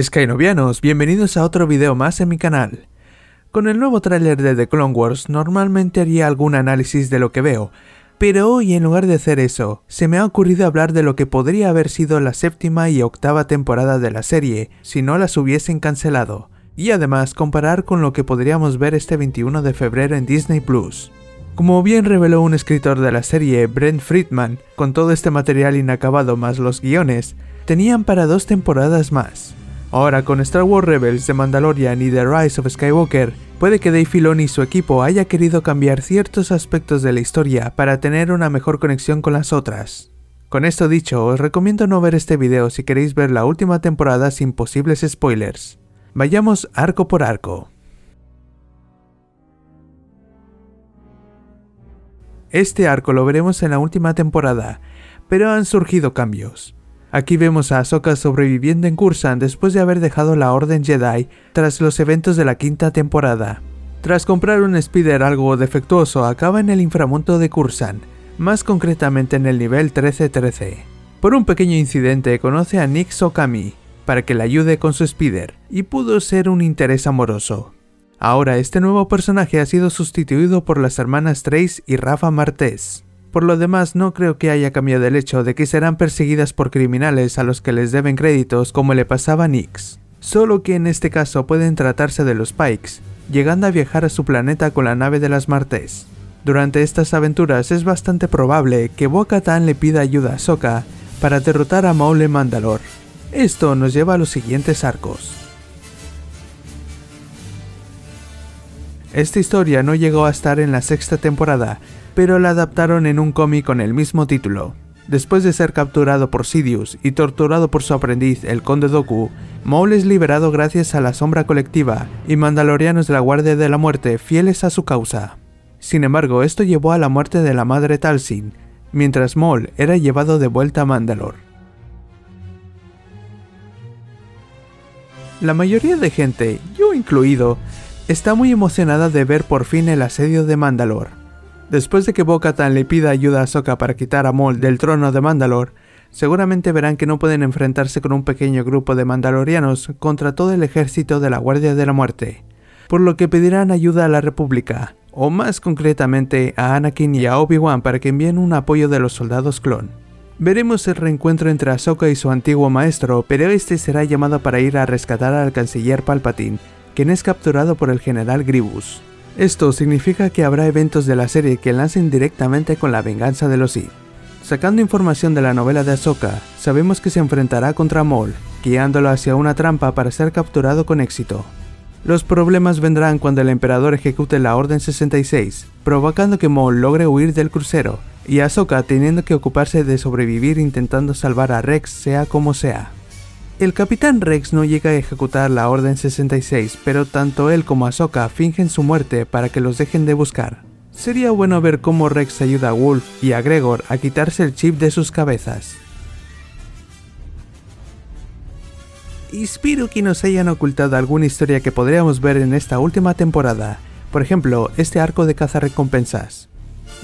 Skynovianos, bienvenidos a otro video más en mi canal. Con el nuevo tráiler de The Clone Wars normalmente haría algún análisis de lo que veo, pero hoy en lugar de hacer eso, se me ha ocurrido hablar de lo que podría haber sido la séptima y octava temporada de la serie si no las hubiesen cancelado, y además comparar con lo que podríamos ver este 21 de febrero en Disney Plus. Como bien reveló un escritor de la serie, Brent Friedman, con todo este material inacabado más los guiones, tenían para dos temporadas más. Ahora con Star Wars Rebels, The Mandalorian y The Rise of Skywalker, puede que Dave Filoni y su equipo haya querido cambiar ciertos aspectos de la historia para tener una mejor conexión con las otras. Con esto dicho, os recomiendo no ver este video si queréis ver la última temporada sin posibles spoilers. Vayamos arco por arco. Este arco lo veremos en la última temporada, pero han surgido cambios. Aquí vemos a Ahsoka sobreviviendo en Kursan después de haber dejado la Orden Jedi tras los eventos de la quinta temporada. Tras comprar un speeder algo defectuoso, acaba en el inframundo de Kursan, más concretamente en el nivel 1313. Por un pequeño incidente conoce a Nick Sokami para que le ayude con su speeder, y pudo ser un interés amoroso. Ahora este nuevo personaje ha sido sustituido por las hermanas Trace y Rafa Martés. Por lo demás, no creo que haya cambiado el hecho de que serán perseguidas por criminales a los que les deben créditos como le pasaba a Nix. Solo que en este caso pueden tratarse de los Pikes, llegando a viajar a su planeta con la nave de las Martes. Durante estas aventuras es bastante probable que Bo-Katan le pida ayuda a Sokka para derrotar a Maule Mandalor. Esto nos lleva a los siguientes arcos. Esta historia no llegó a estar en la sexta temporada, pero la adaptaron en un cómic con el mismo título. Después de ser capturado por Sidious y torturado por su aprendiz, el Conde Doku, Maul es liberado gracias a la sombra colectiva y mandalorianos de la Guardia de la Muerte fieles a su causa. Sin embargo, esto llevó a la muerte de la madre Talsin, mientras Maul era llevado de vuelta a Mandalor. La mayoría de gente, yo incluido, está muy emocionada de ver por fin el asedio de Mandalor. Después de que Bo-Katan le pida ayuda a Sokka para quitar a Maul del trono de Mandalor, seguramente verán que no pueden enfrentarse con un pequeño grupo de mandalorianos contra todo el ejército de la Guardia de la Muerte, por lo que pedirán ayuda a la República, o más concretamente a Anakin y a Obi-Wan para que envíen un apoyo de los soldados clon. Veremos el reencuentro entre Ahsoka y su antiguo maestro, pero este será llamado para ir a rescatar al canciller Palpatine, quien es capturado por el general Grievous. Esto significa que habrá eventos de la serie que lancen directamente con la venganza de los Sith. Sacando información de la novela de Ahsoka, sabemos que se enfrentará contra Maul, guiándolo hacia una trampa para ser capturado con éxito. Los problemas vendrán cuando el emperador ejecute la Orden 66, provocando que Maul logre huir del crucero, y Ahsoka teniendo que ocuparse de sobrevivir intentando salvar a Rex sea como sea. El Capitán Rex no llega a ejecutar la Orden 66, pero tanto él como Ahsoka fingen su muerte para que los dejen de buscar. Sería bueno ver cómo Rex ayuda a Wolf y a Gregor a quitarse el chip de sus cabezas. Espero que nos hayan ocultado alguna historia que podríamos ver en esta última temporada, por ejemplo, este arco de recompensas.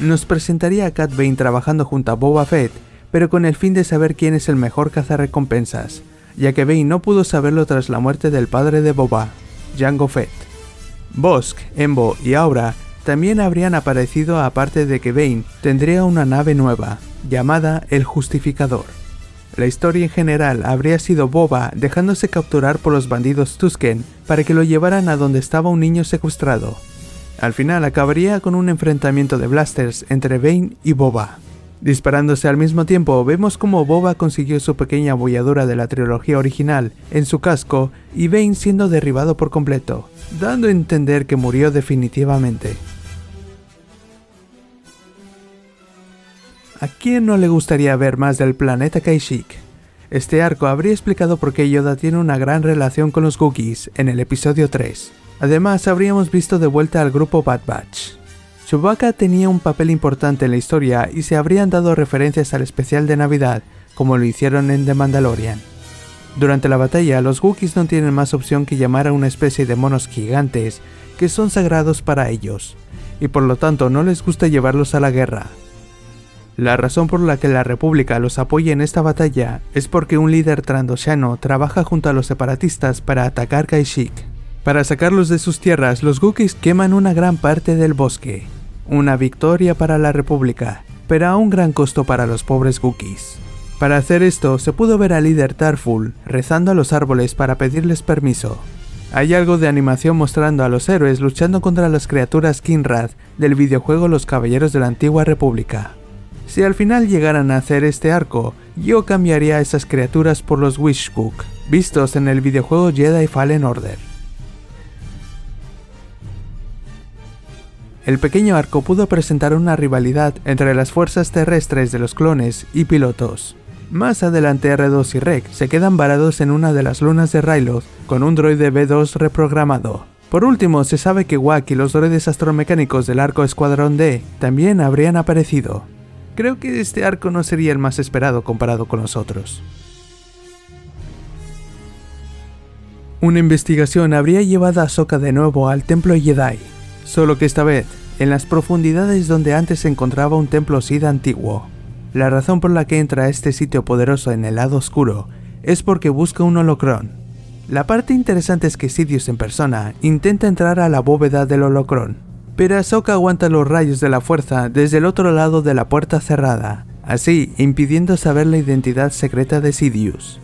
Nos presentaría a Cat Bane trabajando junto a Boba Fett, pero con el fin de saber quién es el mejor recompensas ya que Bane no pudo saberlo tras la muerte del padre de Boba, Jango Fett. Bosk, Embo y Aura también habrían aparecido aparte de que Bane tendría una nave nueva, llamada el Justificador. La historia en general habría sido Boba dejándose capturar por los bandidos Tusken para que lo llevaran a donde estaba un niño secuestrado. Al final acabaría con un enfrentamiento de blasters entre Bane y Boba. Disparándose al mismo tiempo, vemos como Boba consiguió su pequeña abolladura de la trilogía original en su casco y Bane siendo derribado por completo, dando a entender que murió definitivamente. ¿A quién no le gustaría ver más del planeta Kashyyyk? Este arco habría explicado por qué Yoda tiene una gran relación con los Wookiees en el episodio 3. Además, habríamos visto de vuelta al grupo Bad Batch. Chewbacca tenía un papel importante en la historia y se habrían dado referencias al especial de Navidad, como lo hicieron en The Mandalorian. Durante la batalla, los Wookiees no tienen más opción que llamar a una especie de monos gigantes que son sagrados para ellos, y por lo tanto no les gusta llevarlos a la guerra. La razón por la que la República los apoya en esta batalla es porque un líder trandoshano trabaja junto a los separatistas para atacar Kaishik. Para sacarlos de sus tierras, los Gukis queman una gran parte del bosque. Una victoria para la República, pero a un gran costo para los pobres Gukis. Para hacer esto, se pudo ver al líder Tarful rezando a los árboles para pedirles permiso. Hay algo de animación mostrando a los héroes luchando contra las criaturas Kinrad del videojuego Los Caballeros de la Antigua República. Si al final llegaran a hacer este arco, yo cambiaría a esas criaturas por los Wishcook, vistos en el videojuego Jedi Fallen Order. El pequeño arco pudo presentar una rivalidad entre las fuerzas terrestres de los clones y pilotos. Más adelante R2 y Rek se quedan varados en una de las lunas de Ryloth con un droide B2 reprogramado. Por último, se sabe que Wack y los droides astromecánicos del arco Escuadrón D también habrían aparecido creo que este arco no sería el más esperado comparado con los otros. Una investigación habría llevado a Sokka de nuevo al templo Jedi, solo que esta vez en las profundidades donde antes se encontraba un templo Sith antiguo. La razón por la que entra a este sitio poderoso en el lado oscuro es porque busca un holocrón. La parte interesante es que Sidious en persona intenta entrar a la bóveda del holocrón, pero Ahsoka aguanta los rayos de la fuerza desde el otro lado de la puerta cerrada, así impidiendo saber la identidad secreta de Sidious.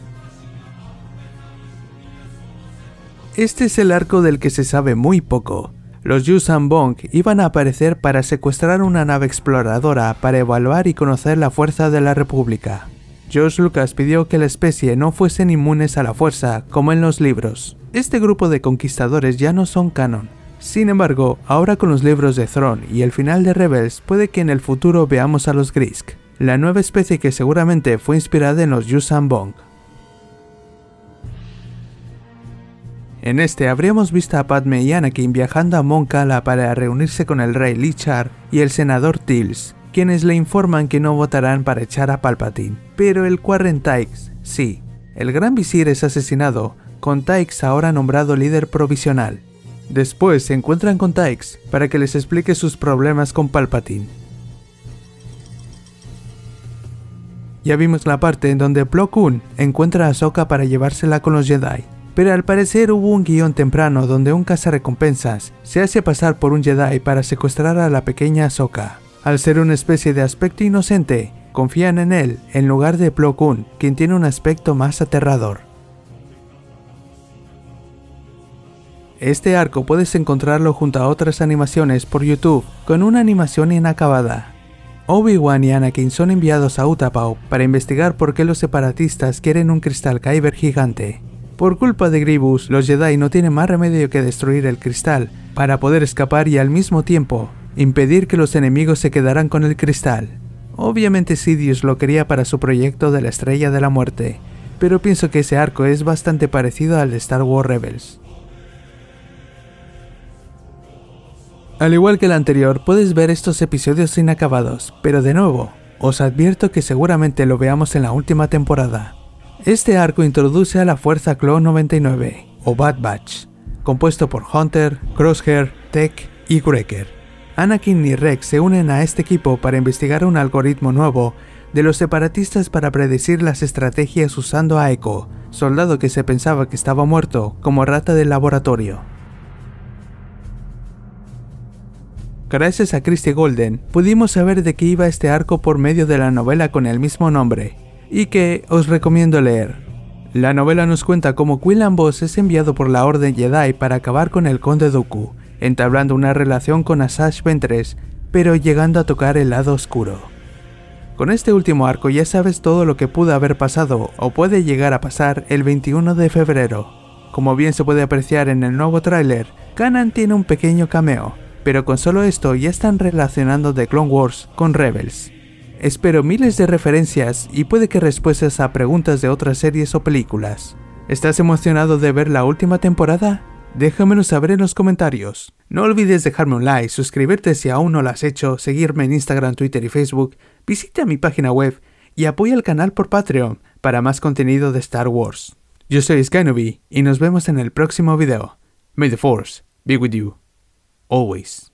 Este es el arco del que se sabe muy poco. Los Yusan Bong iban a aparecer para secuestrar una nave exploradora para evaluar y conocer la fuerza de la República. George Lucas pidió que la especie no fuesen inmunes a la fuerza como en los libros. Este grupo de conquistadores ya no son canon, sin embargo, ahora con los libros de Throne y el final de Rebels, puede que en el futuro veamos a los Grisk, la nueva especie que seguramente fue inspirada en los Yusan Bong. En este habríamos visto a Padme y Anakin viajando a Mon Cala para reunirse con el rey Lichar y el senador Tils, quienes le informan que no votarán para echar a Palpatine. Pero el Quarren Tykes, sí. El gran visir es asesinado, con Tykes ahora nombrado líder provisional. Después se encuentran con Tykes para que les explique sus problemas con Palpatine. Ya vimos la parte en donde Plo Koon encuentra a Ahsoka para llevársela con los Jedi, pero al parecer hubo un guion temprano donde un cazarrecompensas se hace pasar por un Jedi para secuestrar a la pequeña Ahsoka. Al ser una especie de aspecto inocente, confían en él en lugar de Plo Koon, quien tiene un aspecto más aterrador. Este arco puedes encontrarlo junto a otras animaciones por YouTube con una animación inacabada. Obi-Wan y Anakin son enviados a Utapau para investigar por qué los separatistas quieren un cristal Kyber gigante. Por culpa de Grievous, los Jedi no tienen más remedio que destruir el cristal para poder escapar y al mismo tiempo impedir que los enemigos se quedaran con el cristal. Obviamente Sidious lo quería para su proyecto de la Estrella de la Muerte, pero pienso que ese arco es bastante parecido al de Star Wars Rebels. Al igual que el anterior, puedes ver estos episodios inacabados, pero de nuevo, os advierto que seguramente lo veamos en la última temporada. Este arco introduce a la Fuerza Clone 99, o Bad Batch, compuesto por Hunter, Crosshair, Tech y Wrecker. Anakin y Rex se unen a este equipo para investigar un algoritmo nuevo de los separatistas para predecir las estrategias usando a Echo, soldado que se pensaba que estaba muerto como rata del laboratorio. Gracias a Christie Golden, pudimos saber de qué iba este arco por medio de la novela con el mismo nombre, y que os recomiendo leer. La novela nos cuenta cómo Quillan Boss es enviado por la Orden Jedi para acabar con el Conde Dooku, entablando una relación con Asajj Ventress, pero llegando a tocar el lado oscuro. Con este último arco ya sabes todo lo que pudo haber pasado o puede llegar a pasar el 21 de febrero. Como bien se puede apreciar en el nuevo tráiler, Kanan tiene un pequeño cameo, pero con solo esto ya están relacionando The Clone Wars con Rebels. Espero miles de referencias y puede que respuestas a preguntas de otras series o películas. ¿Estás emocionado de ver la última temporada? Déjamelo saber en los comentarios. No olvides dejarme un like, suscribirte si aún no lo has hecho, seguirme en Instagram, Twitter y Facebook, visita mi página web y apoya el canal por Patreon para más contenido de Star Wars. Yo soy Skynobi y nos vemos en el próximo video. May the Force be with you. always.